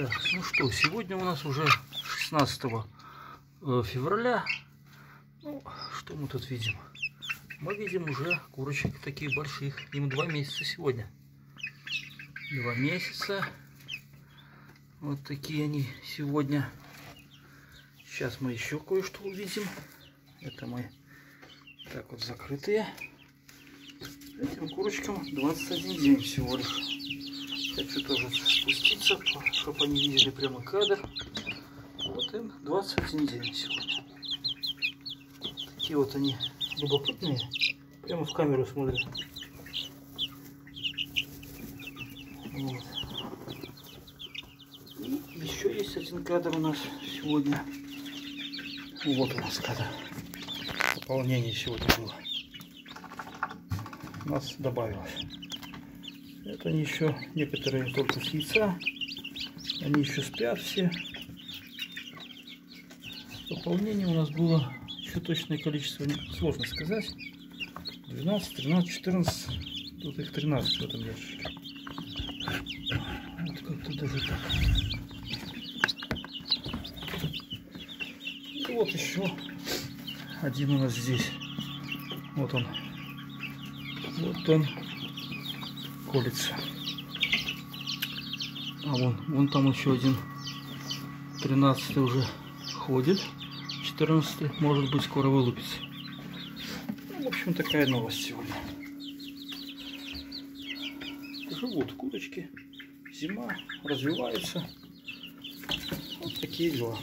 Так, ну что, сегодня у нас уже 16 э, февраля. Ну, что мы тут видим? Мы видим уже курочек таких больших. Им два месяца сегодня. Два месяца. Вот такие они сегодня. Сейчас мы еще кое-что увидим. Это мы так вот закрытые. Этим курочкам 21 день всего лишь. Хочу тоже спуститься, чтобы они видели прямо кадр. Вот им 21 день сегодня. Такие вот они любопытные. Прямо в камеру смотрят. Вот. И еще есть один кадр у нас сегодня. Вот у нас кадр. Пополнение сегодня было. У нас добавилось. Это они еще, некоторые только с яйца. Они еще спят все. Пополнение у нас было, еще точное количество сложно сказать. 12, 13, 14. Тут их 13 в этом ящике. Вот как-то даже так. И вот еще один у нас здесь. Вот он. Вот он колется. А вон, вон там еще один 13 уже ходит. 14 может быть скоро вылупится. Ну, в общем, такая новость сегодня. Живут курочки. Зима, развиваются. Вот такие дела.